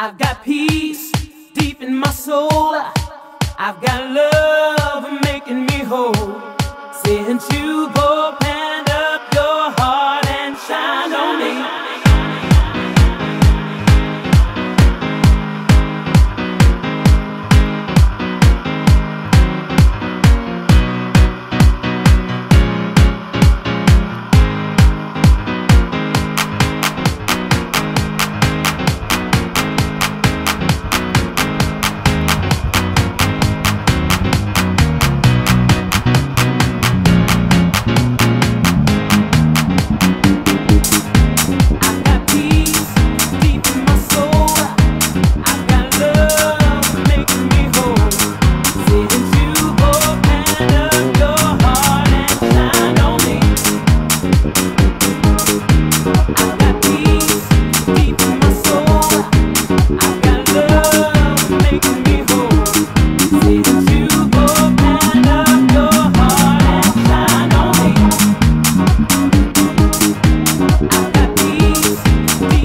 I've got peace deep in my soul. I've got love making me whole. Since you go.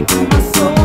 Passou.